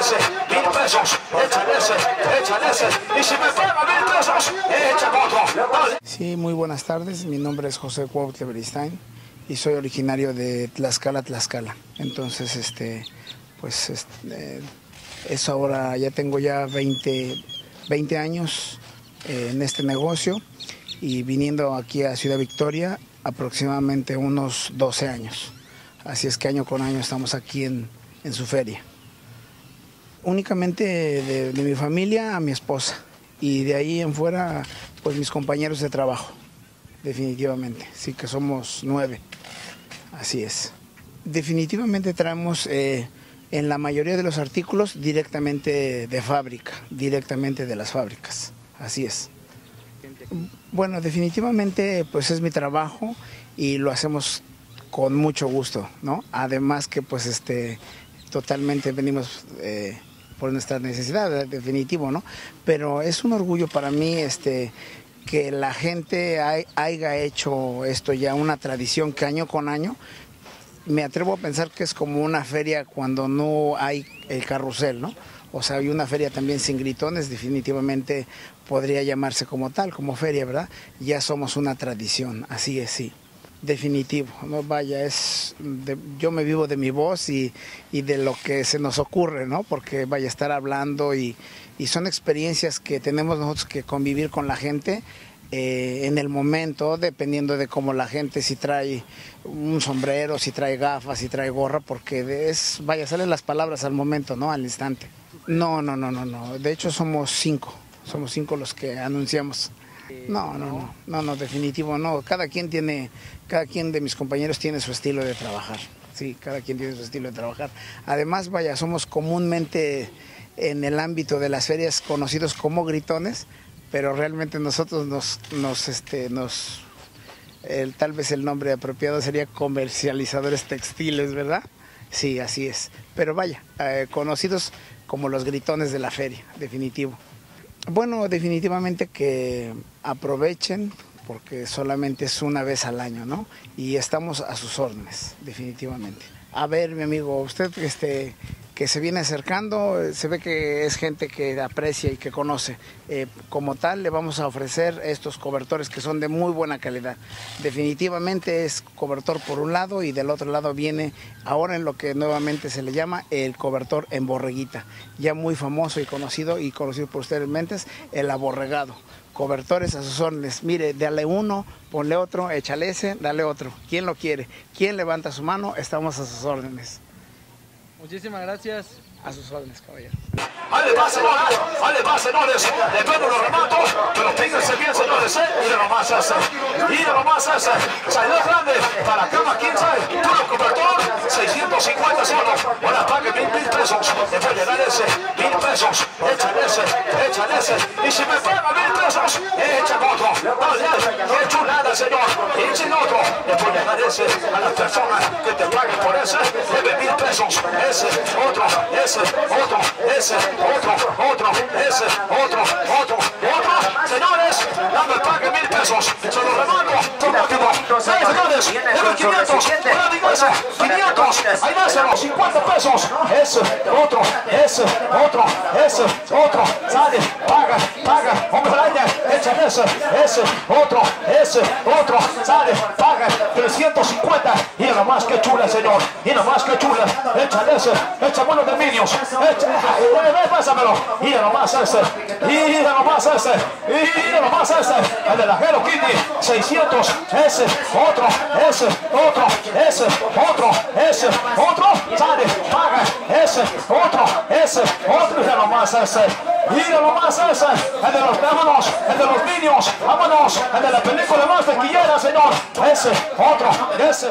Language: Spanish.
ese, mil pesos, échale ese, échale ese, y si me paga mil pesos, echa otro. Sí, muy buenas tardes, mi nombre es José Cuauhtémoc Beristain y soy originario de Tlaxcala, Tlaxcala. Entonces, este, pues, este, es ahora, ya tengo ya 20, 20 años eh, en este negocio y viniendo aquí a Ciudad Victoria aproximadamente unos 12 años. Así es que año con año estamos aquí en, en su feria. Únicamente de, mi familia a mi esposa y de ahí en fuera pues mis compañeros de trabajo, definitivamente, sí que somos nueve, así es. Definitivamente traemos eh, en la mayoría de los artículos directamente de fábrica, directamente de las fábricas, así es. Bueno, definitivamente pues es mi trabajo y lo hacemos con mucho gusto, ¿no? Además que pues este totalmente venimos eh, por nuestra necesidad, definitivo, ¿no? Pero es un orgullo para mí este, que la gente haya hecho esto ya una tradición que año con año, me atrevo a pensar que es como una feria cuando no hay el carrusel, ¿no? O sea, hay una feria también sin gritones, definitivamente podría llamarse como tal, como feria, ¿verdad? Ya somos una tradición, así es, sí definitivo. No vaya, es yo me vivo de mi voz y, de lo que se nos ocurre, ¿no? Porque vaya a estar hablando y, son experiencias que tenemos nosotros que convivir con la gente. Eh, en el momento, dependiendo de cómo la gente, si trae un sombrero, si trae gafas, si trae gorra, porque es, vaya, salen las palabras al momento, ¿no? Al instante. No, no, no, no, no. De hecho somos cinco, somos cinco los que anunciamos. No, no, no, no, no, definitivo no. Cada quien tiene, cada quien de mis compañeros tiene su estilo de trabajar. Sí, cada quien tiene su estilo de trabajar. Además, vaya, somos comúnmente en el ámbito de las ferias conocidos como gritones, pero realmente nosotros nos, nos, este, nos, el, tal vez el nombre apropiado sería comercializadores textiles, ¿verdad? Sí, así es. Pero vaya, eh, conocidos como los gritones de la feria, definitivo. Bueno, definitivamente que aprovechen porque solamente es una vez al año, ¿no? Y estamos a sus órdenes, definitivamente. A ver, mi amigo, usted este, que se viene acercando, eh, se ve que es gente que aprecia y que conoce. Eh, como tal, le vamos a ofrecer estos cobertores que son de muy buena calidad. Definitivamente es cobertor por un lado y del otro lado viene ahora en lo que nuevamente se le llama el cobertor en borreguita, ya muy famoso y conocido y conocido por ustedes mentes, el aborregado. Cobertores a sus órdenes. Mire, dale uno, ponle otro, échale ese, dale otro. ¿Quién lo quiere? ¿Quién levanta su mano? Estamos a sus órdenes. Muchísimas gracias. A sus órdenes, caballero. Ahí va, señores. Ahí va, señores. De todos los rematos. Que los fíjense bien, señores. ¿eh? Mira nomás ese. Mira nomás ese. Salió grande. Para cama 15. Puro cobertor. 650 solos. Ahora pague mil, mil pesos. Te voy a dar ese. Mil pesos. Échale ese. Échale ese. Y si me paga mil pesos, échale otro. Dale. Qué chulada, señor. Echen otro. Le voy a dar ese a las personas que te paguen por ese. Pesos. Ese. Otro ese, otro, ese, otro, otro, ese, otro, otro, otro. Señores, dame pague mil pesos. Se lo remando motivo. señores, dame 500. Ahora digo ese, 500. Ahí dáselo, 50 pesos. Ese, otro, ese, otro, ese, otro. Sale, paga, paga. Hombre échale ese, ese, otro, ese, otro. Sale, paga, 350. Y nada más que chula, señor. Y nada más que chula. Échale ese, échale uno de minions. Échale, pásamelo. Y nada más ese. Y nada más ese. Y nada más ese. El de la Hello Kitty, 600. Ese, otro, ese, otro, ese, otro, ese, otro. Sale, paga, ese, otro, ese, otro. Y nada más ese. Nada más ese. El de los vámonos, el de los niños. Vámonos. El de la película más tequillera, señor. Ese, otro, ese.